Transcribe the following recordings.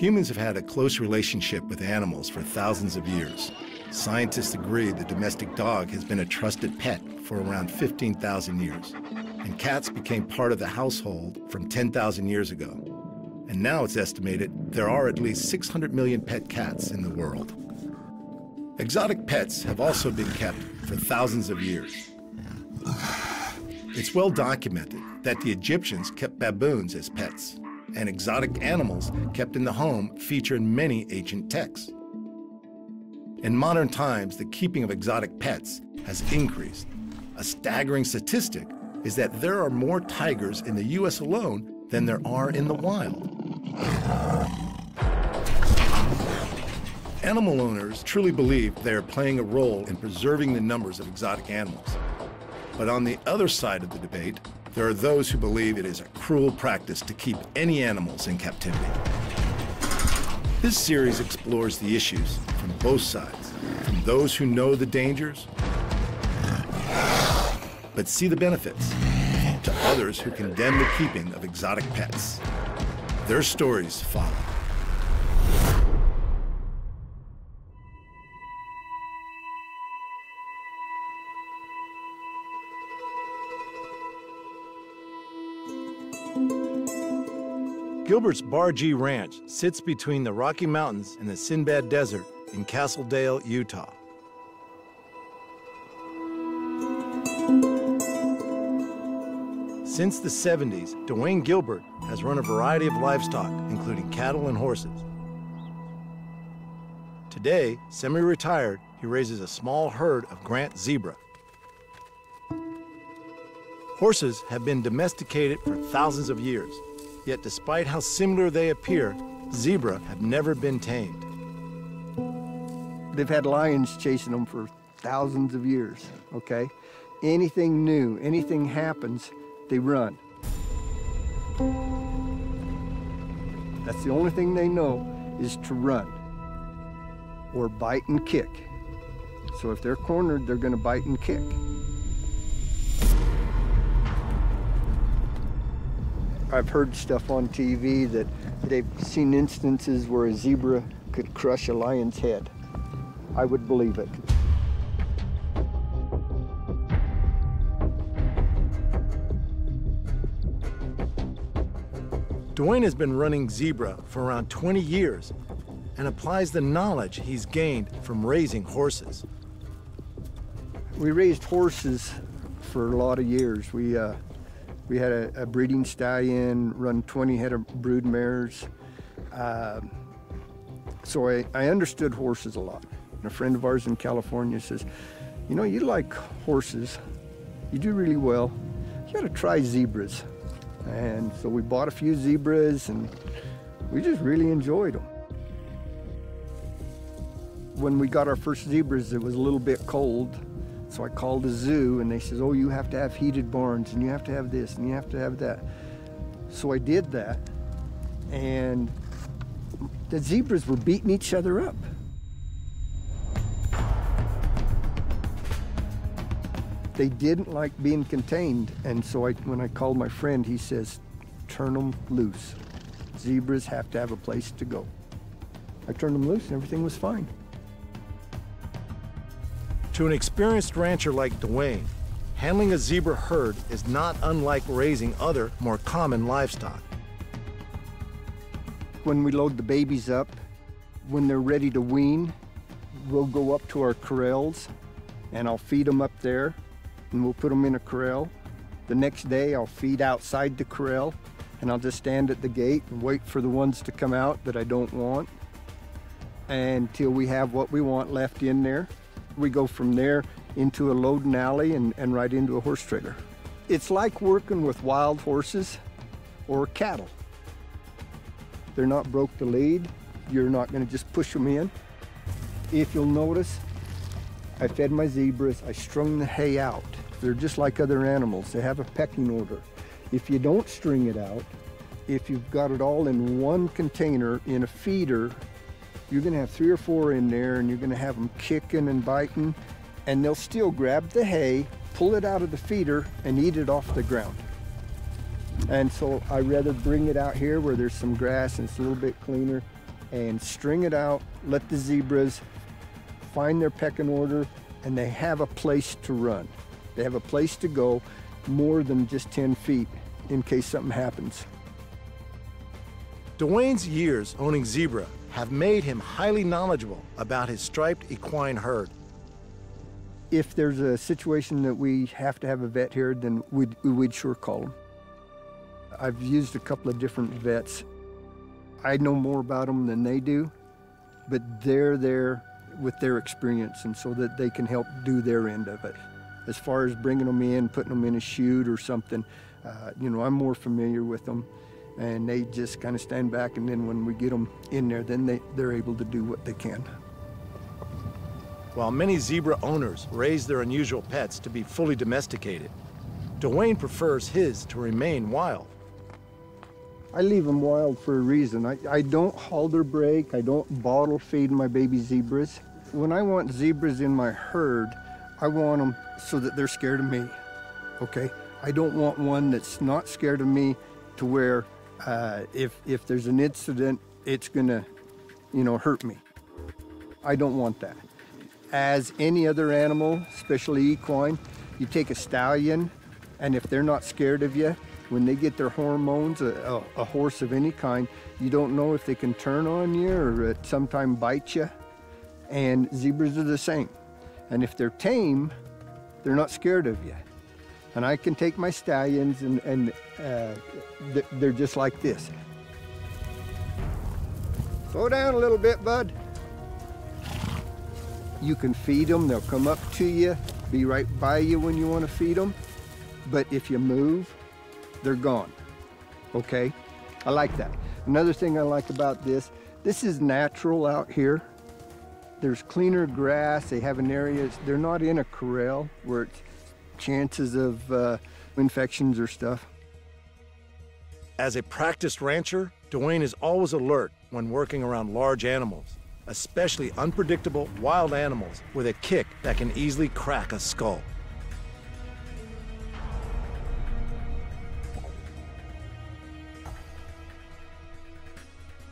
Humans have had a close relationship with animals for thousands of years. Scientists agree the domestic dog has been a trusted pet for around 15,000 years, and cats became part of the household from 10,000 years ago. And now it's estimated there are at least 600 million pet cats in the world. Exotic pets have also been kept for thousands of years. It's well documented that the Egyptians kept baboons as pets and exotic animals kept in the home feature in many ancient texts. In modern times, the keeping of exotic pets has increased. A staggering statistic is that there are more tigers in the U.S. alone than there are in the wild. Animal owners truly believe they are playing a role in preserving the numbers of exotic animals. But on the other side of the debate, there are those who believe it is a cruel practice to keep any animals in captivity. This series explores the issues from both sides, from those who know the dangers, but see the benefits, to others who condemn the keeping of exotic pets. Their stories follow. Gilbert's Bargee Ranch sits between the Rocky Mountains and the Sinbad Desert in Castle Dale, Utah. Since the 70s, Dwayne Gilbert has run a variety of livestock, including cattle and horses. Today, semi-retired, he raises a small herd of Grant zebra. Horses have been domesticated for thousands of years. Yet despite how similar they appear, zebra have never been tamed. They've had lions chasing them for thousands of years, okay? Anything new, anything happens, they run. That's the only thing they know is to run or bite and kick. So if they're cornered, they're gonna bite and kick. I've heard stuff on TV that they've seen instances where a zebra could crush a lion's head. I would believe it. Dwayne has been running zebra for around 20 years and applies the knowledge he's gained from raising horses. We raised horses for a lot of years. We uh, we had a, a breeding stallion, run 20 head of brood mares. Uh, so I, I understood horses a lot. And a friend of ours in California says, you know, you like horses. You do really well. You got to try zebras. And so we bought a few zebras and we just really enjoyed them. When we got our first zebras, it was a little bit cold so I called the zoo and they says, oh, you have to have heated barns and you have to have this and you have to have that. So I did that and the zebras were beating each other up. They didn't like being contained. And so I, when I called my friend, he says, turn them loose. Zebras have to have a place to go. I turned them loose and everything was fine. To an experienced rancher like Dwayne, handling a zebra herd is not unlike raising other, more common livestock. When we load the babies up, when they're ready to wean, we'll go up to our corrals and I'll feed them up there and we'll put them in a corral. The next day I'll feed outside the corral and I'll just stand at the gate and wait for the ones to come out that I don't want until we have what we want left in there. We go from there into a loading alley and, and right into a horse trailer. It's like working with wild horses or cattle. They're not broke to lead. You're not gonna just push them in. If you'll notice, I fed my zebras, I strung the hay out. They're just like other animals. They have a pecking order. If you don't string it out, if you've got it all in one container in a feeder, you're gonna have three or four in there and you're gonna have them kicking and biting and they'll still grab the hay, pull it out of the feeder and eat it off the ground. And so I rather bring it out here where there's some grass and it's a little bit cleaner and string it out, let the zebras find their pecking order and they have a place to run. They have a place to go more than just 10 feet in case something happens. Dwayne's years owning zebra have made him highly knowledgeable about his striped equine herd. If there's a situation that we have to have a vet here, then we'd, we'd sure call them. I've used a couple of different vets. I know more about them than they do, but they're there with their experience and so that they can help do their end of it. As far as bringing them in, putting them in a chute or something, uh, you know, I'm more familiar with them and they just kind of stand back and then when we get them in there, then they, they're able to do what they can. While many zebra owners raise their unusual pets to be fully domesticated, Dwayne prefers his to remain wild. I leave them wild for a reason. I, I don't halter break, I don't bottle feed my baby zebras. When I want zebras in my herd, I want them so that they're scared of me, okay? I don't want one that's not scared of me to where uh, if, if there's an incident, it's gonna, you know, hurt me. I don't want that. As any other animal, especially equine, you take a stallion, and if they're not scared of you, when they get their hormones, a, a, a horse of any kind, you don't know if they can turn on you or at some time bite you. And zebras are the same. And if they're tame, they're not scared of you. And I can take my stallions and, and uh, they're just like this. Slow down a little bit, bud. You can feed them, they'll come up to you, be right by you when you want to feed them. But if you move, they're gone. Okay? I like that. Another thing I like about this, this is natural out here. There's cleaner grass. They have an area, they're not in a corral where it's chances of uh, infections or stuff. As a practiced rancher, Dwayne is always alert when working around large animals, especially unpredictable wild animals with a kick that can easily crack a skull.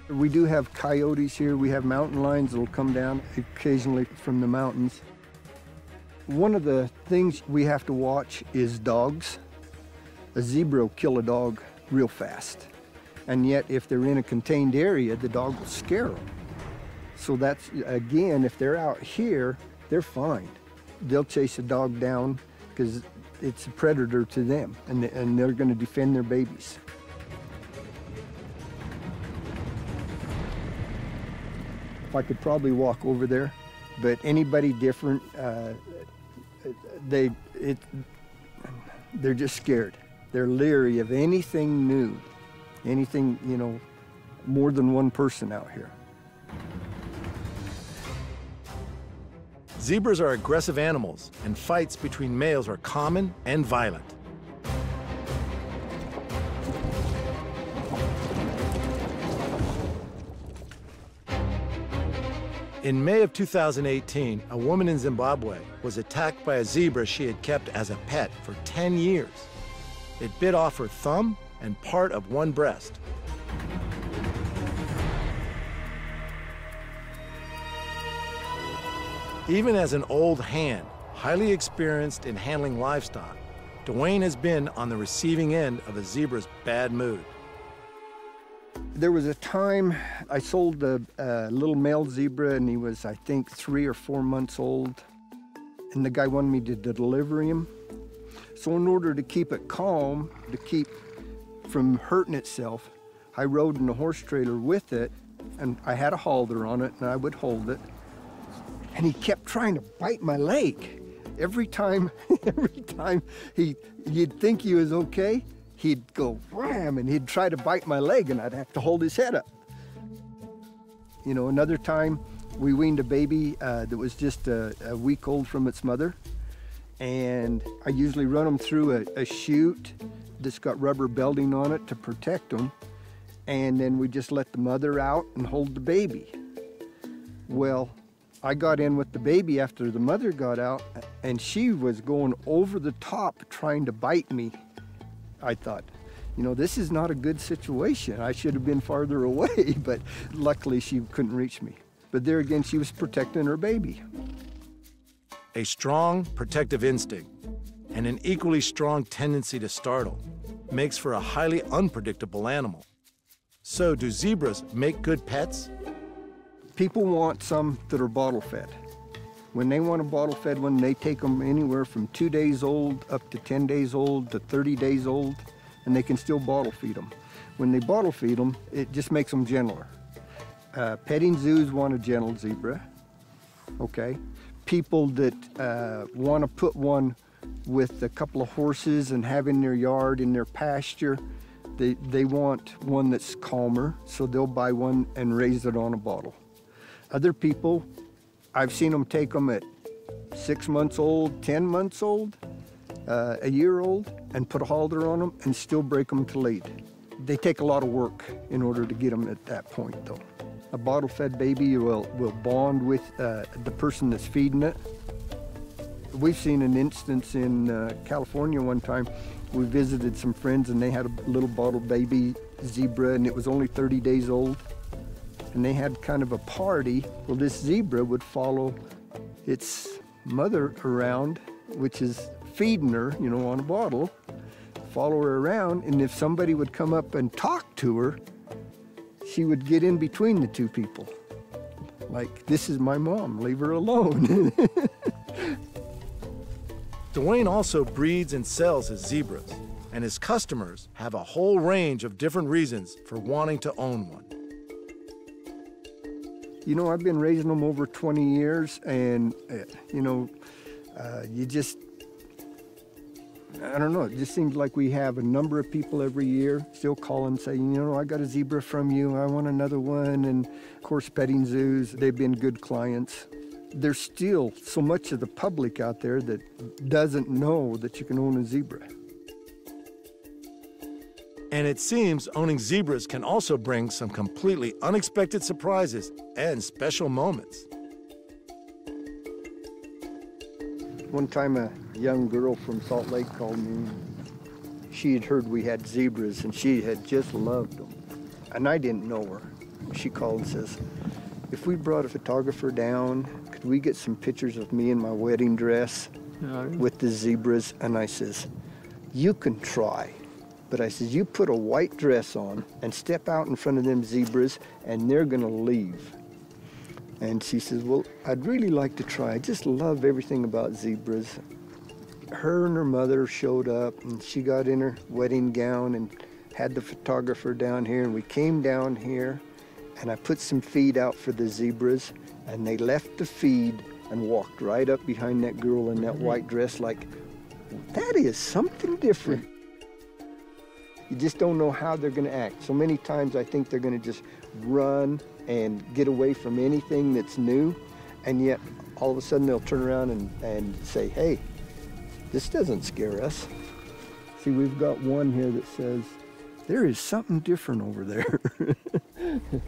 We do have coyotes here. We have mountain lions that will come down occasionally from the mountains. One of the things we have to watch is dogs. A zebra will kill a dog real fast. And yet, if they're in a contained area, the dog will scare them. So that's, again, if they're out here, they're fine. They'll chase a dog down because it's a predator to them, and, and they're going to defend their babies. I could probably walk over there, but anybody different, uh, they it they're just scared. They're leery of anything new, anything you know, more than one person out here. Zebras are aggressive animals, and fights between males are common and violent. In May of 2018, a woman in Zimbabwe was attacked by a zebra she had kept as a pet for 10 years. It bit off her thumb and part of one breast. Even as an old hand, highly experienced in handling livestock, Dwayne has been on the receiving end of a zebra's bad mood. There was a time I sold a, a, uh, little male zebra, and he was, I think, three or four months old. And the guy wanted me to deliver him. So, in order to keep it calm, to keep from hurting itself, I rode in a horse trailer with it, and I had a halter on it, and I would hold it. And he kept trying to bite my leg. Every time, every time he, you'd think he was okay, he'd go wham and he'd try to bite my leg and I'd have to hold his head up. You know, another time we weaned a baby uh, that was just a, a, week old from its mother. And I usually run them through a, a chute that's got rubber belting on it to protect them. And then we just let the mother out and hold the baby. Well, I got in with the baby after the mother got out, and she was going over the top trying to bite me. I thought, you know, this is not a good situation. I should have been farther away, but luckily she couldn't reach me. But there again, she was protecting her baby. A strong protective instinct and an equally strong tendency to startle makes for a highly unpredictable animal. So, do zebras make good pets? People want some that are bottle fed. When they want a bottle fed one, they take them anywhere from two days old up to 10 days old to 30 days old, and they can still bottle feed them. When they bottle feed them, it just makes them gentler. Uh, petting zoos want a gentle zebra, okay? People that uh, want to put one with a couple of horses and have in their yard, in their pasture, they, they want one that's calmer, so they'll buy one and raise it on a bottle. Other people, I've seen them take them at six months old, 10 months old, uh, a year old, and put a halter on them and still break them to lead. They take a lot of work in order to get them at that point, though. A bottle-fed baby will, will bond with uh, the person that's feeding it. We've seen an instance in uh, California one time. We visited some friends and they had a little bottle baby zebra and it was only 30 days old and they had kind of a party. Well, this zebra would follow its mother around, which is feeding her, you know, on a bottle, follow her around, and if somebody would come up and talk to her, she would get in between the two people. Like, this is my mom, leave her alone. Dwayne also breeds and sells his zebras, and his customers have a whole range of different reasons for wanting to own one. You know, I've been raising them over 20 years, and, uh, you know, uh, you just, I don't know, it just seems like we have a number of people every year still calling saying, you know, I got a zebra from you, I want another one. And of course, petting zoos, they've been good clients. There's still so much of the public out there that doesn't know that you can own a zebra. And it seems owning zebras can also bring some completely unexpected surprises and special moments. One time a young girl from Salt Lake called me. She had heard we had zebras and she had just loved them. And I didn't know her. She called and says, if we brought a photographer down, could we get some pictures of me in my wedding dress with the zebras? And I says, you can try. But I says, you put a white dress on and step out in front of them zebras and they're gonna leave. And she says, well, I'd really like to try. I just love everything about zebras. Her and her mother showed up and she got in her wedding gown and had the photographer down here and we came down here and I put some feed out for the zebras and they left the feed and walked right up behind that girl in that mm-hmm. white dress like, that is something different. You just don't know how they're going to act. So many times I think they're going to just run and get away from anything that's new, and yet all of a sudden they'll turn around and, and say, hey, this doesn't scare us. See, we've got one here that says, there is something different over there.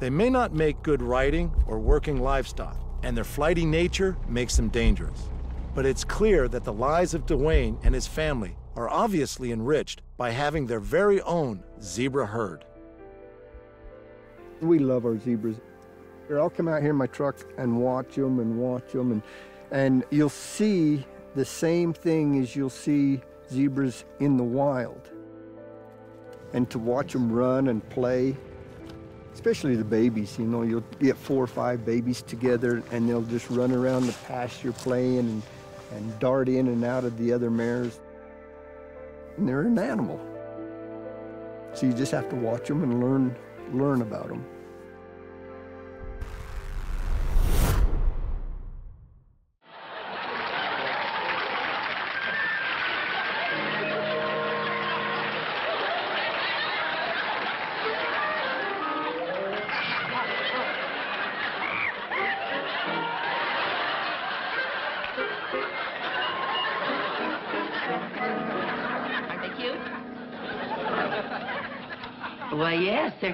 they may not make good riding or working livestock, and their flighty nature makes them dangerous. But it's clear that the lives of Dwayne and his family are obviously enriched by having their very own zebra herd. We love our zebras. I'll come out here in my truck and watch them and watch them, and, and you'll see the same thing as you'll see zebras in the wild. And to watch them run and play, especially the babies, you know, you'll get four or five babies together and they'll just run around the pasture playing and, and dart in and out of the other mares and they're an animal. So you just have to watch them and learn, learn about them.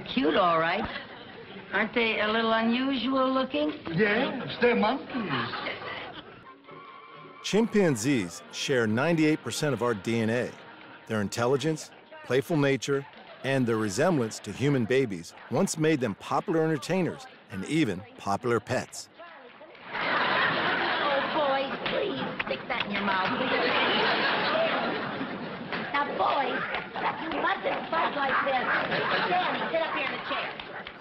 Cute, all right. Aren't they a little unusual looking? Yes, they're monkeys. Chimpanzees share 98% of our DNA. Their intelligence, playful nature, and their resemblance to human babies once made them popular entertainers and even popular pets. Oh, boys, please stick that in your mouth. now, boys, you mustn't fuss like this. Danny,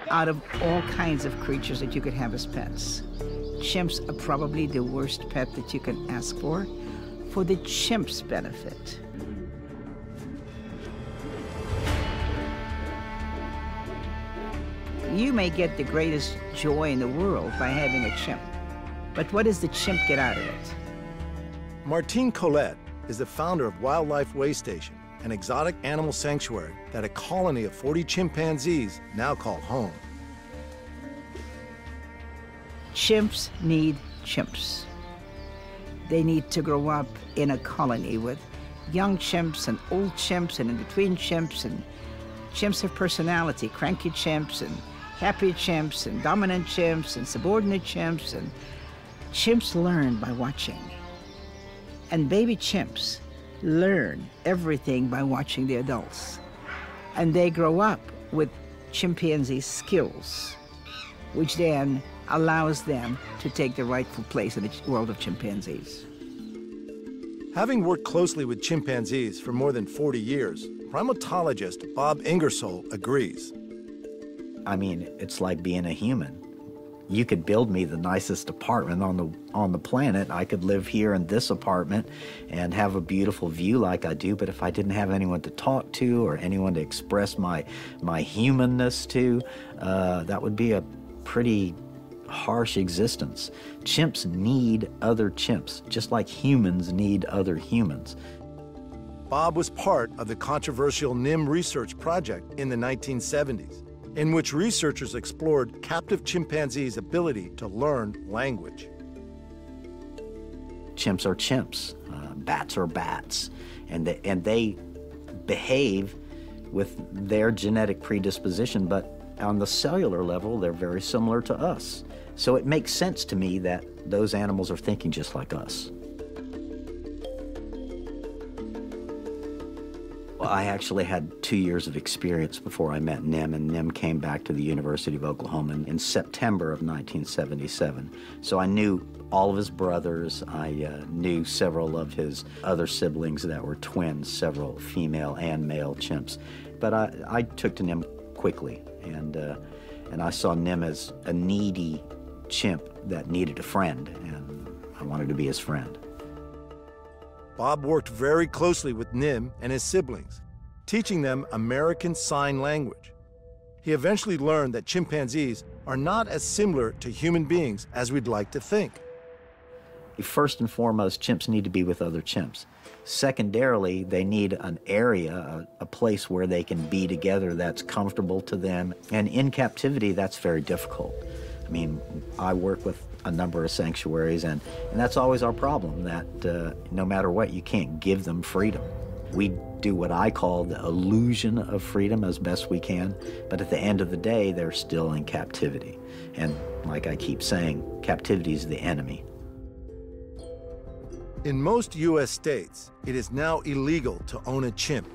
Out of all kinds of creatures that you could have as pets, chimps are probably the worst pet that you can ask for, for the chimp's benefit. You may get the greatest joy in the world by having a chimp, but what does the chimp get out of it? Martine Colette is the founder of Wildlife Way Station, an exotic animal sanctuary that a colony of 40 chimpanzees now call home. Chimps need chimps. They need to grow up in a colony with young chimps and old chimps and in between chimps and chimps have personality, cranky chimps and happy chimps and dominant chimps and subordinate chimps and chimps learn by watching. And baby chimps learn everything by watching the adults. And they grow up with chimpanzee skills, which then allows them to take the rightful place in the world of chimpanzees. Having worked closely with chimpanzees for more than 40 years, primatologist Bob Ingersoll agrees. I mean, it's like being a human. You could build me the nicest apartment on the on the planet. I could live here in this apartment and have a beautiful view like I do, but if I didn't have anyone to talk to or anyone to express my my humanness to, uh, that would be a pretty harsh existence. Chimps need other chimps, just like humans need other humans. Bob was part of the controversial NIM research project in the 1970s, in which researchers explored captive chimpanzees' ability to learn language. Chimps are chimps, uh, bats are bats, and they, and they behave with their genetic predisposition, but on the cellular level, they're very similar to us. So it makes sense to me that those animals are thinking just like us. I actually had two years of experience before I met Nim, and Nim came back to the University of Oklahoma in, in September of 1977. So I knew all of his brothers. I uh, knew several of his other siblings that were twins, several female and male chimps. But I, I took to Nim quickly, and, uh, and I saw Nim as a needy chimp that needed a friend, and I wanted to be his friend. Bob worked very closely with Nim and his siblings, teaching them American Sign Language. He eventually learned that chimpanzees are not as similar to human beings as we'd like to think. First and foremost, chimps need to be with other chimps. Secondarily, they need an area, a, a, place where they can be together that's comfortable to them. And in captivity, that's very difficult. I mean, I work with a number of sanctuaries, and, and that's always our problem that uh, no matter what, you can't give them freedom. We do what I call the illusion of freedom as best we can, but at the end of the day, they're still in captivity. And like I keep saying, captivity is the enemy. In most U.S. states, it is now illegal to own a chimp.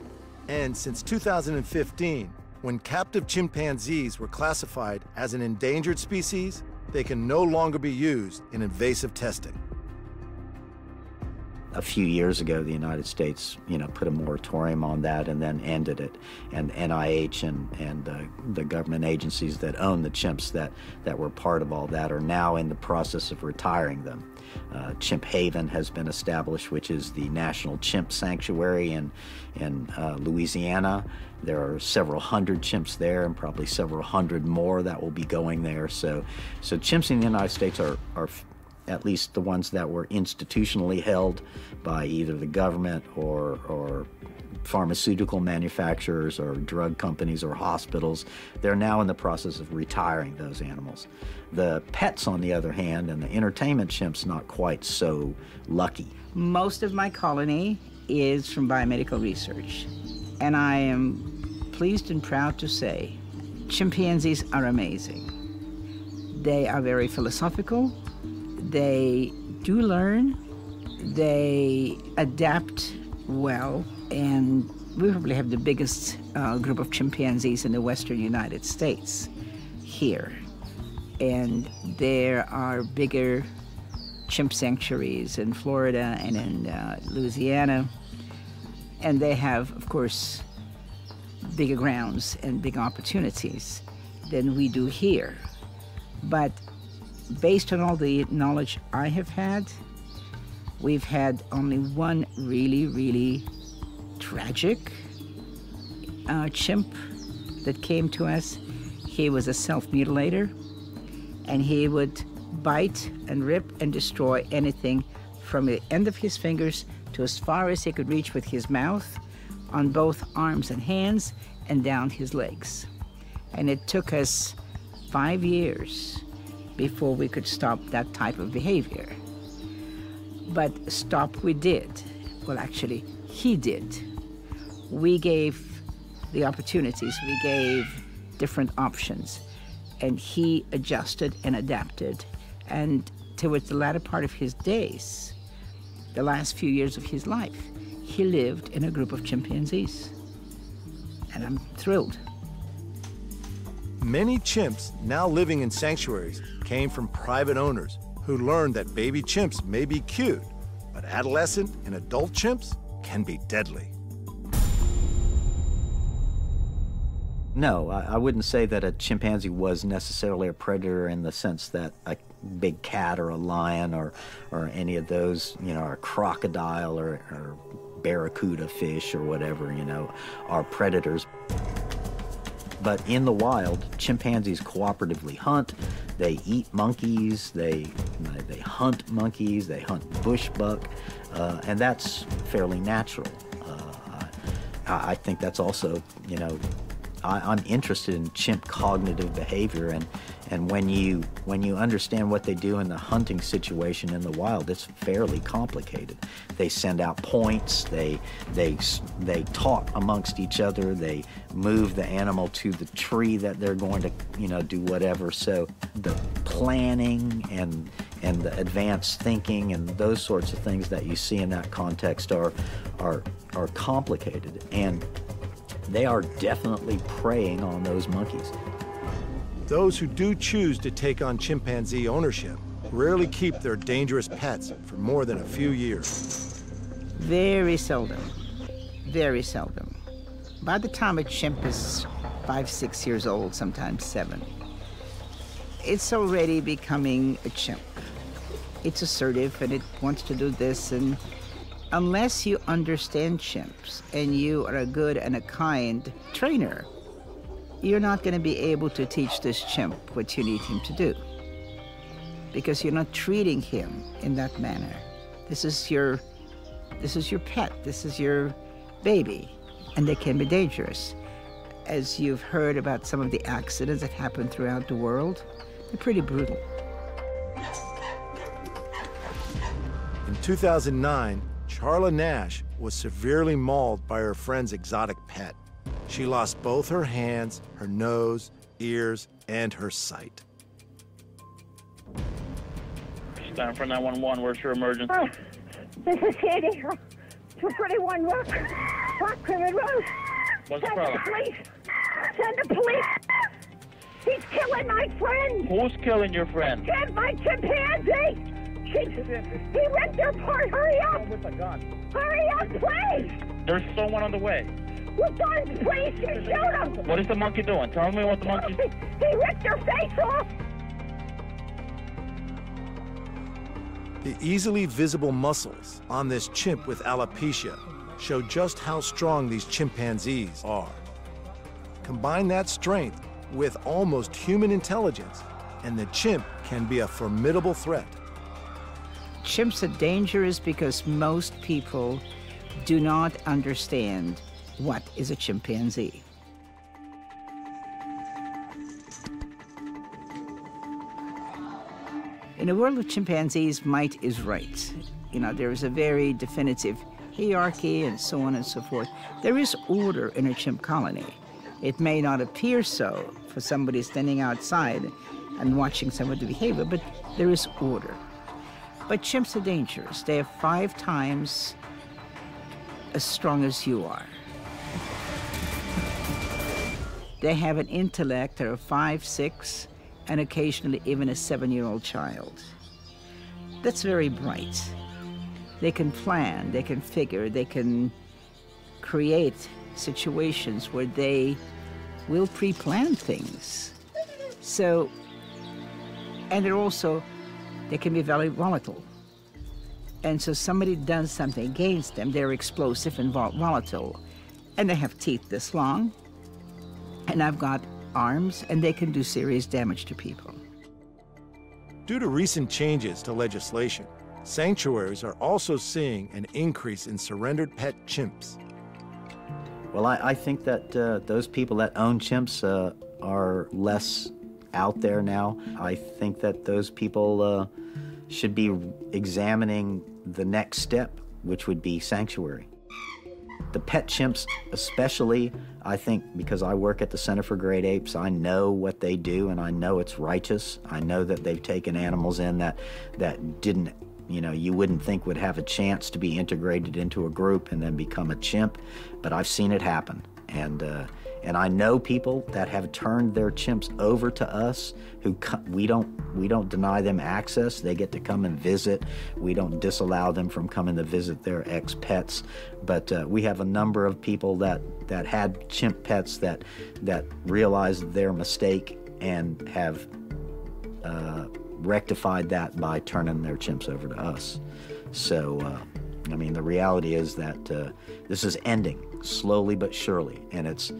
And since 2015, when captive chimpanzees were classified as an endangered species, they can no longer be used in invasive testing. A few years ago, the United States, you know, put a moratorium on that and then ended it. And NIH and, and uh, the government agencies that own the chimps that, that were part of all that are now in the process of retiring them. Uh, chimp Haven has been established, which is the National Chimp Sanctuary in, in uh, Louisiana. There are several hundred chimps there and probably several hundred more that will be going there. So, so chimps in the United States are, are at least the ones that were institutionally held by either the government or, or pharmaceutical manufacturers or drug companies or hospitals. They're now in the process of retiring those animals. The pets, on the other hand, and the entertainment chimps, not quite so lucky. Most of my colony is from biomedical research, and I am pleased and proud to say chimpanzees are amazing. They are very philosophical, they do learn, they adapt well, and we probably have the biggest uh, group of chimpanzees in the western United States here. And there are bigger chimp sanctuaries in Florida and in uh, Louisiana. And they have, of course, bigger grounds and big opportunities than we do here. But based on all the knowledge I have had, we've had only one really, really tragic uh, chimp that came to us. He was a self mutilator and he would bite and rip and destroy anything from the end of his fingers to as far as he could reach with his mouth on both arms and hands and down his legs. And it took us five years before we could stop that type of behavior. But stop we did. Well, actually, he did. We gave the opportunities, we gave different options, and he adjusted and adapted. And towards the latter part of his days, the last few years of his life, he lived in a group of chimpanzees. And I'm thrilled. Many chimps now living in sanctuaries came from private owners who learned that baby chimps may be cute, but adolescent and adult chimps can be deadly. No, I, wouldn't say that a chimpanzee was necessarily a predator in the sense that a big cat or a lion or, or any of those, you know, a crocodile or, or barracuda fish or whatever, you know, are predators. But in the wild, chimpanzees cooperatively hunt. They eat monkeys. They they hunt monkeys. They hunt bush buck, uh, and that's fairly natural. Uh, I, I think that's also you know I, am interested in chimp cognitive behavior, and and when you when you understand what they do in the hunting situation in the wild, it's fairly complicated. They send out points. They they they talk amongst each other. They move the animal to the tree that they're going to you know do whatever. So the planning and and the advanced thinking and those sorts of things that you see in that context are are are complicated and they are definitely preying on those monkeys. Those who do choose to take on chimpanzee ownership rarely keep their dangerous pets for more than a few years. Very seldom. Very seldom. By the time a chimp is five, six years old, sometimes seven, it's already becoming a chimp. It's assertive and it wants to do this and unless you understand chimps and you are a good and a kind trainer, you're not going to be able to teach this chimp what you need him to do because you're not treating him in that manner. This is your this is your pet. This is your baby and they can be dangerous. As you've heard about some of the accidents that happen throughout the world, they're pretty brutal. In 2009, Charla Nash was severely mauled by her friend's exotic pet. She lost both her hands, her nose, ears, and her sight. Stamford 911. Where's your emergency? Oh, this is Sandy. 231 Rock, Rock Rimmon Road. What's Send the problem? the police. Send the police. He's killing my friend. Who's killing your friend? Get my chimpanzee. He, he ripped her part. Hurry up. With a gun. Hurry up, please. There's someone on the way. With guns, please. You shoot him. What is the monkey doing? Tell me what the monkey. He, he ripped her face off. The easily visible muscles on this chimp with alopecia show just how strong these chimpanzees are. Combine that strength with almost human intelligence, and the chimp can be a formidable threat. Chimps are dangerous because most people do not understand what is a chimpanzee. In a world of chimpanzees, might is right. You know, there is a very definitive hierarchy and so on and so forth. There is order in a chimp colony. It may not appear so for somebody standing outside and watching some of the behavior, but there is order. But chimps are dangerous. They are five times as strong as you are. They have an intellect that are five, six, and occasionally even a seven-year-old child. That's very bright. They can plan, they can figure, they can create situations where they will pre-plan things. So, and they're also, they can be very volatile. And so somebody does something against them, they're explosive and vol volatile. And they have teeth this long, and I've got arms, and they can do serious damage to people. Due to recent changes to legislation, sanctuaries are also seeing an increase in surrendered pet chimps. Well, I, I think that uh, those people that own chimps uh, are less out there now. I think that those people uh, should be examining the next step, which would be sanctuary. The pet chimps, especially, I think because I work at the Center for Great Apes, I know what they do and I know it's righteous. I know that they've taken animals in that, that didn't, you know, you wouldn't think would have a chance to be integrated into a group and then become a chimp, but I've seen it happen. And, uh, and I know people that have turned their chimps over to us who we don't we don't deny them access. They get to come and visit. We don't disallow them from coming to visit their ex pets. But uh, we have a number of people that that had chimp pets that that realized their mistake and have uh, rectified that by turning their chimps over to us. So. Uh, I mean, the reality is that uh, this is ending slowly but surely, and it's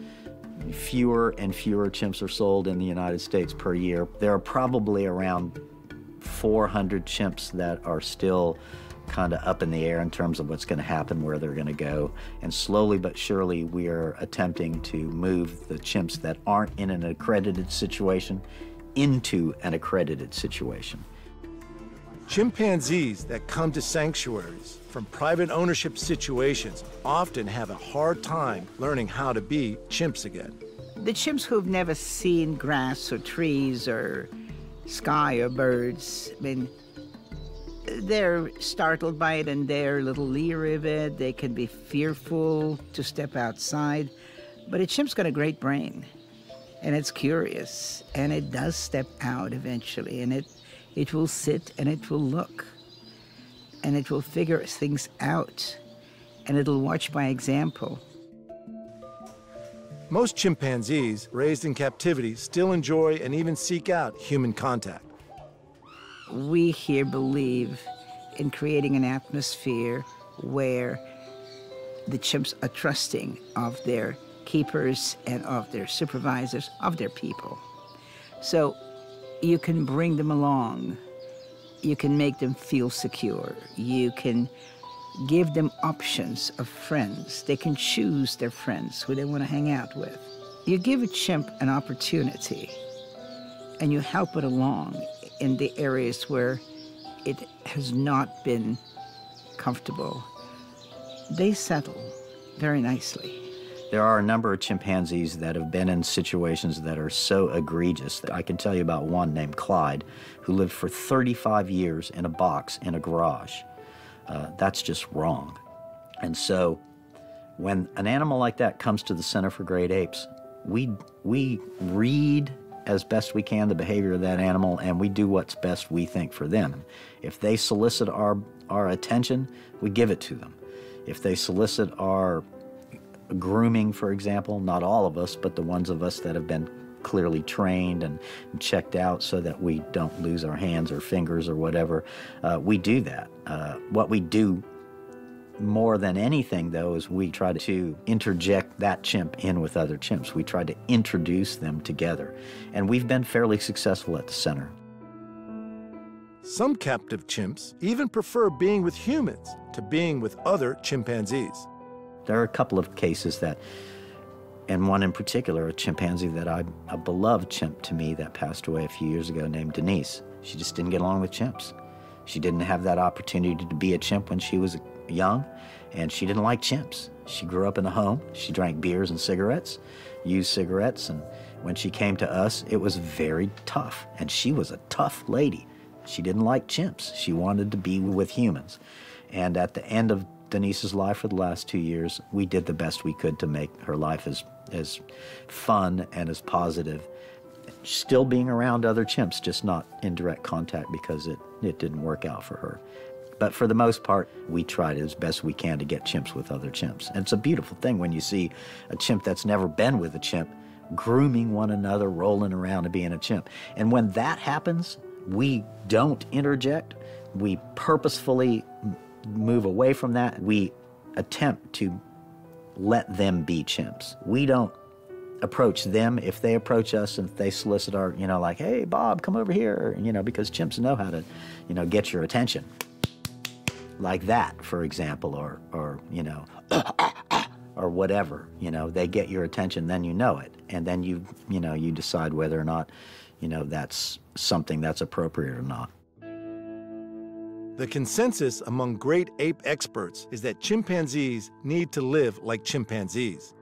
fewer and fewer chimps are sold in the United States per year. There are probably around 400 chimps that are still kind of up in the air in terms of what's going to happen, where they're going to go. And slowly but surely, we are attempting to move the chimps that aren't in an accredited situation into an accredited situation. Chimpanzees that come to sanctuaries from private ownership situations often have a hard time learning how to be chimps again. The chimps who've never seen grass or trees or sky or birds, I mean, they're startled by it and they're a little leery of it. They can be fearful to step outside. But a chimp's got a great brain and it's curious and it does step out eventually and it it will sit and it will look and it will figure things out and it'll watch by example. Most chimpanzees raised in captivity still enjoy and even seek out human contact. We here believe in creating an atmosphere where the chimps are trusting of their keepers and of their supervisors, of their people. So you can bring them along. You can make them feel secure. You can give them options of friends. They can choose their friends who they want to hang out with. You give a chimp an opportunity and you help it along in the areas where it has not been comfortable. They settle very nicely. There are a number of chimpanzees that have been in situations that are so egregious that I can tell you about one named Clyde, who lived for 35 years in a box in a garage. Uh, that's just wrong. And so when an animal like that comes to the Center for Great Apes, we, we read as best we can the behavior of that animal and we do what's best we think for them. If they solicit our, our attention, we give it to them. If they solicit our grooming, for example, not all of us, but the ones of us that have been clearly trained and checked out so that we don't lose our hands or fingers or whatever, uh, we do that. Uh, what we do more than anything, though, is we try to interject that chimp in with other chimps. We try to introduce them together. And we've been fairly successful at the center. Some captive chimps even prefer being with humans to being with other chimpanzees. There are a couple of cases that, and one in particular, a chimpanzee that I, a beloved chimp to me that passed away a few years ago named Denise. She just didn't get along with chimps. She didn't have that opportunity to be a chimp when she was young, and she didn't like chimps. She grew up in a home. She drank beers and cigarettes, used cigarettes, and when she came to us, it was very tough. And she was a tough lady. She didn't like chimps. She wanted to be with humans. And at the end of Denise's life for the last two years, we did the best we could to make her life as, as fun and as positive. Still being around other chimps, just not in direct contact because it, it didn't work out for her. But for the most part, we tried as best we can to get chimps with other chimps. And it's a beautiful thing when you see a chimp that's never been with a chimp grooming one another, rolling around and being a chimp. And when that happens, we don't interject. We purposefully move away from that. We attempt to let them be chimps. We don't approach them if they approach us and if they solicit our, you know, like, hey, Bob, come over here, you know, because chimps know how to, you know, get your attention like that, for example, or, or you know, or whatever, you know, they get your attention, then you know it. And then you, you know, you decide whether or not, you know, that's something that's appropriate or not. The consensus among great ape experts is that chimpanzees need to live like chimpanzees.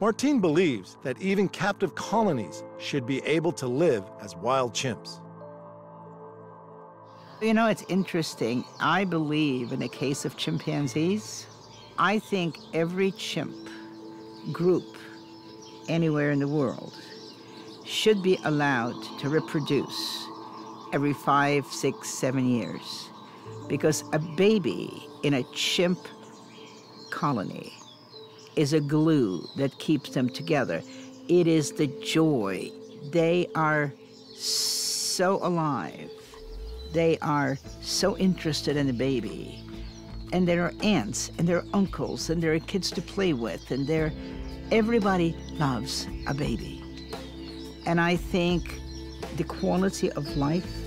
Martine believes that even captive colonies should be able to live as wild chimps. You know, it's interesting. I believe in the case of chimpanzees, I think every chimp group anywhere in the world should be allowed to reproduce every five, six, seven years. Because a baby in a chimp colony is a glue that keeps them together. It is the joy. They are so alive they are so interested in the baby. And there are aunts and there are uncles and there are kids to play with and there everybody loves a baby. And I think the quality of life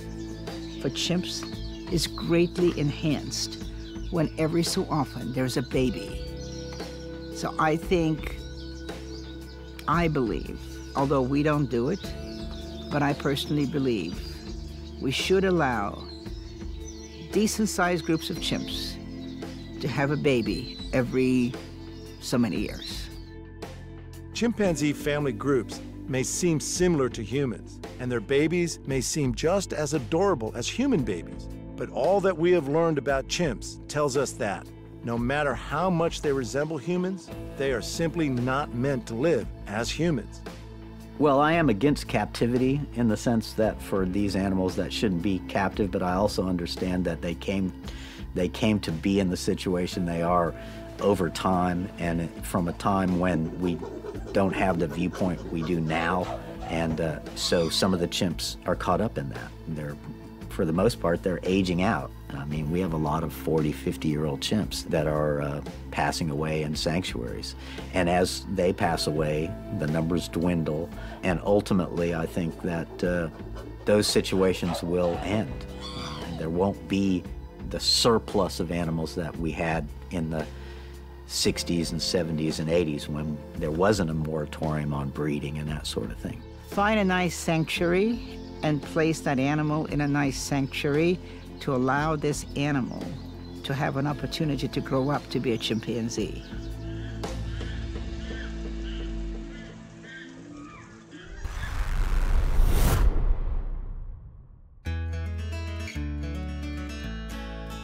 chimps is greatly enhanced when every so often there's a baby. So I think, I believe, although we don't do it, but I personally believe we should allow decent sized groups of chimps to have a baby every so many years. Chimpanzee family groups may seem similar to humans, and their babies may seem just as adorable as human babies. But all that we have learned about chimps tells us that no matter how much they resemble humans, they are simply not meant to live as humans. Well, I am against captivity in the sense that for these animals that shouldn't be captive, but I also understand that they came, they came to be in the situation they are over time and from a time when we don't have the viewpoint we do now. And uh, so some of the chimps are caught up in that. They're, for the most part, they're aging out. I mean, we have a lot of 40, 50 year old chimps that are uh, passing away in sanctuaries. And as they pass away, the numbers dwindle. And ultimately, I think that uh, those situations will end. There won't be the surplus of animals that we had in the 60s and 70s and 80s when there wasn't a moratorium on breeding and that sort of thing. Find a nice sanctuary and place that animal in a nice sanctuary to allow this animal to have an opportunity to grow up to be a chimpanzee.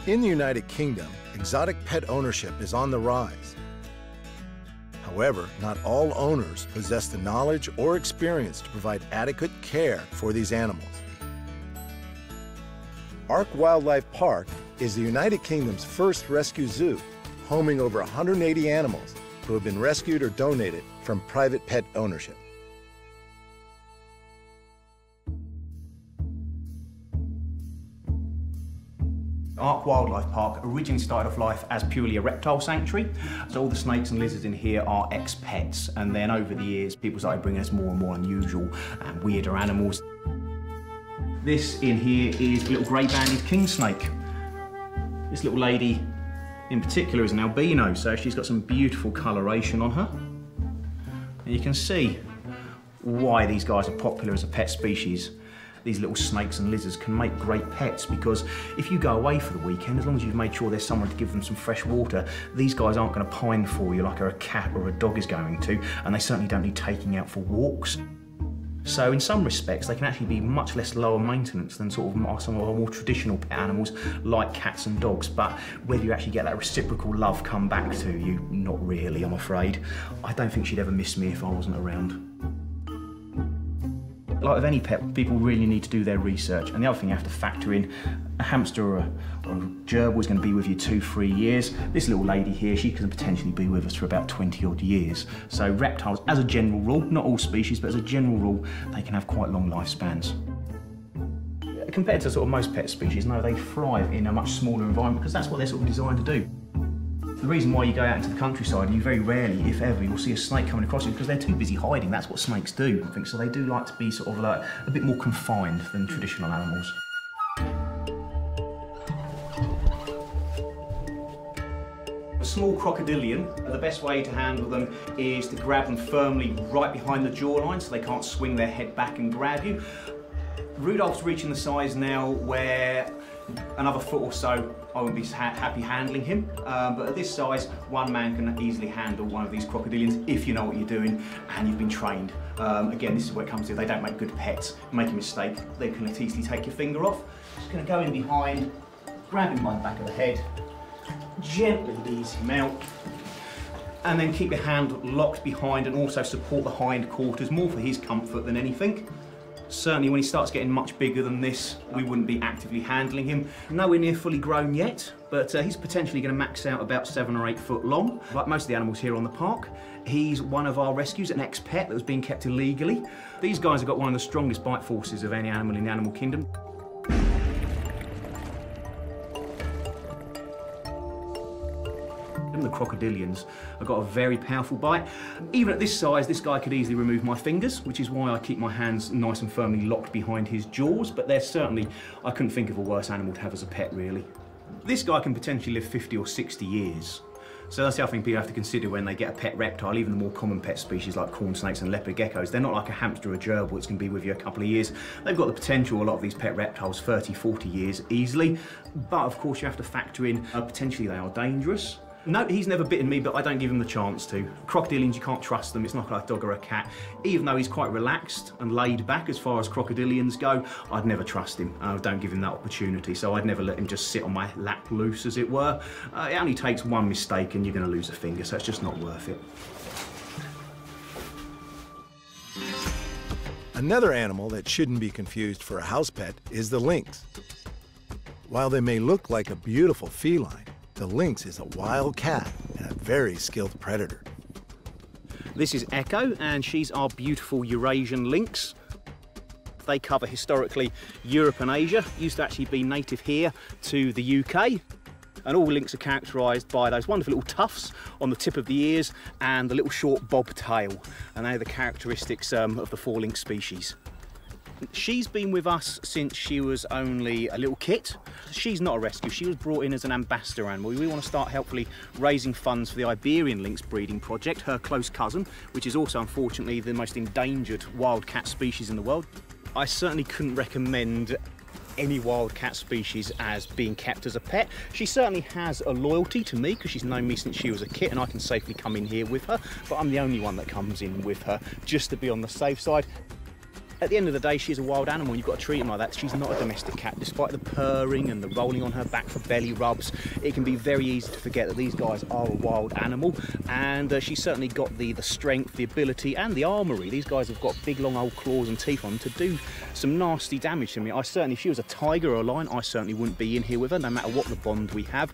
In the United Kingdom, exotic pet ownership is on the rise. However, not all owners possess the knowledge or experience to provide adequate care for these animals. Ark Wildlife Park is the United Kingdom's first rescue zoo, homing over 180 animals who have been rescued or donated from private pet ownership. Ark Wildlife Park originally started off life as purely a reptile sanctuary. So all the snakes and lizards in here are ex-pets. And then over the years, people started bringing us more and more unusual and weirder animals. This in here is a little grey-banded king snake. This little lady in particular is an albino, so she's got some beautiful coloration on her. And you can see why these guys are popular as a pet species. These little snakes and lizards can make great pets because if you go away for the weekend, as long as you've made sure there's someone to give them some fresh water, these guys aren't going to pine for you like a cat or a dog is going to, and they certainly don't need taking out for walks. So in some respects, they can actually be much less lower maintenance than sort of some of our more traditional pet animals like cats and dogs. But whether you actually get that reciprocal love come back to you, not really, I'm afraid. I don't think she'd ever miss me if I wasn't around like with any pet, people really need to do their research. And the other thing you have to factor in, a hamster or a, or a gerbil is going to be with you two, three years. This little lady here, she can potentially be with us for about 20 odd years. So reptiles, as a general rule, not all species, but as a general rule, they can have quite long lifespans. Compared to sort of most pet species, no, they thrive in a much smaller environment because that's what they're sort of designed to do. The reason why you go out into the countryside, and you very rarely, if ever, you'll see a snake coming across you because they're too busy hiding. That's what snakes do, I think. So they do like to be sort of like a bit more confined than traditional animals. A small crocodilian, the best way to handle them is to grab them firmly right behind the jawline so they can't swing their head back and grab you. Rudolph's reaching the size now where another foot or so I would be ha happy handling him. Um, but at this size, one man can easily handle one of these crocodilians if you know what you're doing and you've been trained. Um, again, this is where it comes to, they don't make good pets. make a mistake, they can easily take your finger off. Just gonna go in behind, grab him by the back of the head, gently ease him out, and then keep your hand locked behind and also support the hind quarters, more for his comfort than anything. Certainly when he starts getting much bigger than this, we wouldn't be actively handling him. Nowhere near fully grown yet, but uh, he's potentially going to max out about seven or eight foot long. Like most of the animals here on the park, he's one of our rescues, an ex-pet that was being kept illegally. These guys have got one of the strongest bite forces of any animal in the animal kingdom. The crocodilians have got a very powerful bite. Even at this size, this guy could easily remove my fingers, which is why I keep my hands nice and firmly locked behind his jaws, but they're certainly, I couldn't think of a worse animal to have as a pet, really. This guy can potentially live 50 or 60 years. So that's the other thing people have to consider when they get a pet reptile, even the more common pet species like corn snakes and leopard geckos. They're not like a hamster or a gerbil that's going to be with you a couple of years. They've got the potential, a lot of these pet reptiles, 30, 40 years easily. But of course you have to factor in, uh, potentially they are dangerous. No, he's never bitten me, but I don't give him the chance to. Crocodilians, you can't trust them. It's not like a dog or a cat. Even though he's quite relaxed and laid back as far as crocodilians go, I'd never trust him. I don't give him that opportunity, so I'd never let him just sit on my lap loose, as it were. Uh, it only takes one mistake and you're going to lose a finger, so it's just not worth it. Another animal that shouldn't be confused for a house pet is the lynx. While they may look like a beautiful feline, the lynx is a wild cat and a very skilled predator. This is Echo, and she's our beautiful Eurasian lynx. They cover historically Europe and Asia, used to actually be native here to the UK. And all lynx are characterised by those wonderful little tufts on the tip of the ears and the little short bob tail. And they're the characteristics um, of the four lynx species. She's been with us since she was only a little kit. She's not a rescue, she was brought in as an ambassador animal. We want to start helpfully raising funds for the Iberian lynx breeding project, her close cousin, which is also unfortunately the most endangered wild cat species in the world. I certainly couldn't recommend any wild cat species as being kept as a pet. She certainly has a loyalty to me because she's known me since she was a kit and I can safely come in here with her, but I'm the only one that comes in with her just to be on the safe side. At the end of the day, she's a wild animal and you've got to treat her like that. She's not a domestic cat. Despite the purring and the rolling on her back for belly rubs, it can be very easy to forget that these guys are a wild animal. And uh, she's certainly got the, the strength, the ability, and the armoury. These guys have got big, long old claws and teeth on them to do some nasty damage to me. I certainly, if she was a tiger or a lion, I certainly wouldn't be in here with her, no matter what the bond we have.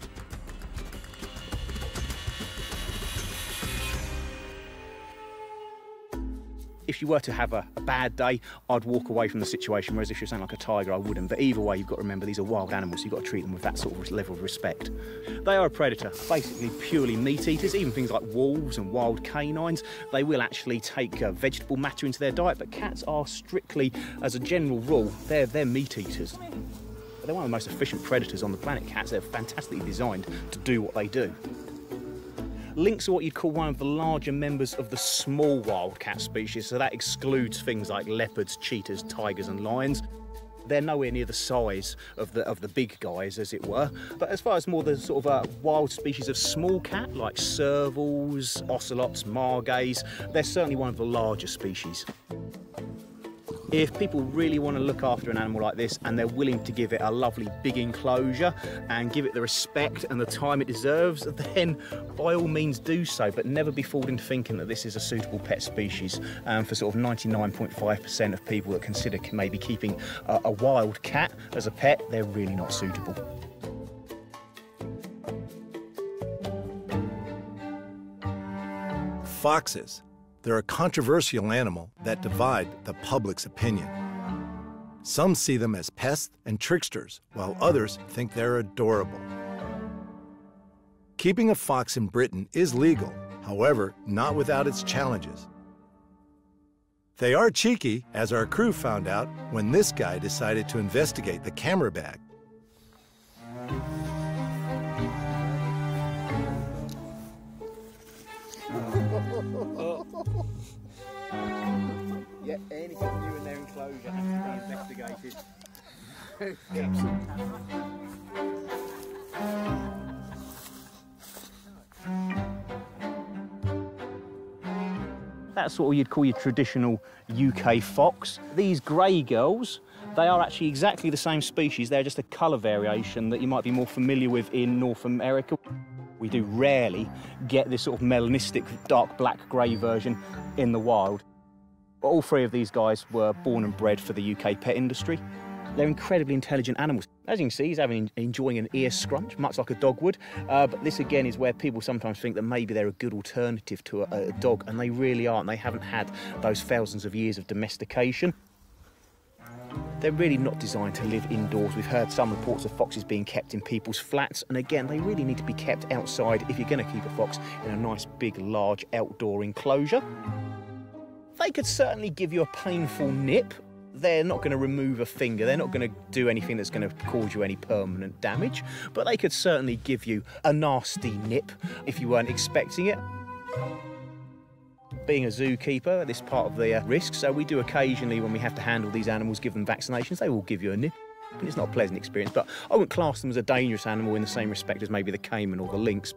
If you were to have a, a, bad day, I'd walk away from the situation. Whereas if you're saying like a tiger, I wouldn't. But either way, you've got to remember these are wild animals. So you've got to treat them with that sort of level of respect. They are a predator, basically purely meat eaters. Even things like wolves and wild canines, they will actually take uh, vegetable matter into their diet. But cats are strictly, as a general rule, they're, they're meat eaters. They're one of the most efficient predators on the planet, cats. They're fantastically designed to do what they do. Lynx are what you'd call one of the larger members of the small wildcat species, so that excludes things like leopards, cheetahs, tigers and lions. They're nowhere near the size of the of the big guys, as it were. But as far as more the sort of uh, wild species of small cat, like servals, ocelots, margays, they're certainly one of the larger species. If people really want to look after an animal like this and they're willing to give it a lovely big enclosure and give it the respect and the time it deserves, then by all means do so, but never be fooled into thinking that this is a suitable pet species. Um, for sort of 99.5% of people that consider maybe keeping a, a wild cat as a pet, they're really not suitable. Foxes. They're a controversial animal that divide the public's opinion. Some see them as pests and tricksters, while others think they're adorable. Keeping a fox in Britain is legal, however, not without its challenges. They are cheeky, as our crew found out when this guy decided to investigate the camera bag. That's what you'd call your traditional UK fox. These grey girls, they are actually exactly the same species. They're just a colour variation that you might be more familiar with in North America. We do rarely get this sort of melanistic dark black grey version in the wild. All three of these guys were born and bred for the UK pet industry. They're incredibly intelligent animals. As you can see, he's having enjoying an ear scrunch, much like a dog would. Uh, but this again is where people sometimes think that maybe they're a good alternative to a, a dog, and they really aren't. They haven't had those thousands of years of domestication. They're really not designed to live indoors. We've heard some reports of foxes being kept in people's flats, and again, they really need to be kept outside if you're going to keep a fox in a nice, big, large outdoor enclosure. They could certainly give you a painful nip. They're not going to remove a finger. They're not going to do anything that's going to cause you any permanent damage. But they could certainly give you a nasty nip if you weren't expecting it. Being a zookeeper, this part of the uh, risk, so we do occasionally, when we have to handle these animals, give them vaccinations. They will give you a nip. And it's not a pleasant experience, but I wouldn't class them as a dangerous animal in the same respect as maybe the caiman or the lynx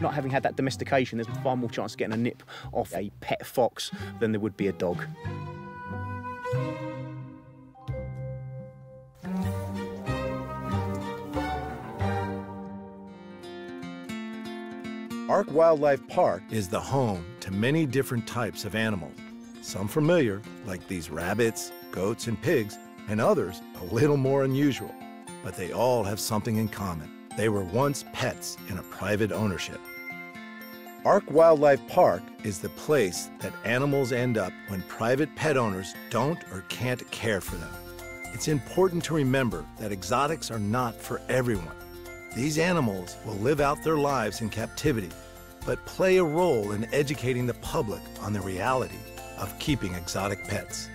not having had that domestication, there's far more chance of getting a nip off a pet fox than there would be a dog. Ark Wildlife Park is the home to many different types of animals. Some familiar, like these rabbits, goats, and pigs, and others a little more unusual. But they all have something in common. They were once pets in a private ownership. Ark Wildlife Park is the place that animals end up when private pet owners don't or can't care for them. It's important to remember that exotics are not for everyone. These animals will live out their lives in captivity, but play a role in educating the public on the reality of keeping exotic pets.